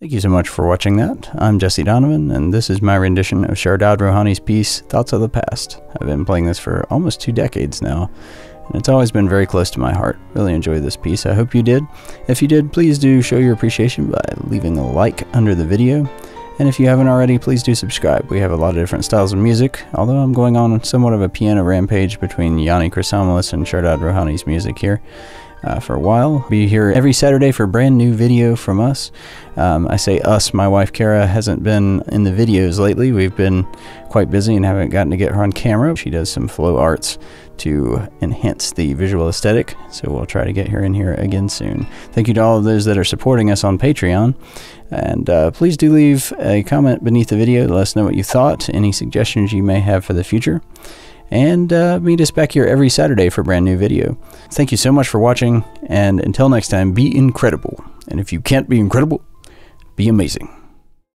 Thank you so much for watching that. I'm Jesse Donovan, and this is my rendition of Shardad Rohani's piece, Thoughts of the Past. I've been playing this for almost two decades now, and it's always been very close to my heart. Really enjoyed this piece. I hope you did. If you did, please do show your appreciation by leaving a like under the video. And if you haven't already, please do subscribe. We have a lot of different styles of music, although I'm going on somewhat of a piano rampage between Yanni Chryssomallis and Shardad Rohani's music here uh, for a while. Be here every Saturday for a brand new video from us. Um, I say us, my wife Kara hasn't been in the videos lately. We've been quite busy and haven't gotten to get her on camera. She does some flow arts to enhance the visual aesthetic, so we'll try to get her in here again soon. Thank you to all of those that are supporting us on Patreon. And uh, please do leave a comment beneath the video to let us know what you thought, any suggestions you may have for the future and uh, meet us back here every Saturday for a brand new video. Thank you so much for watching, and until next time, be incredible. And if you can't be incredible, be amazing.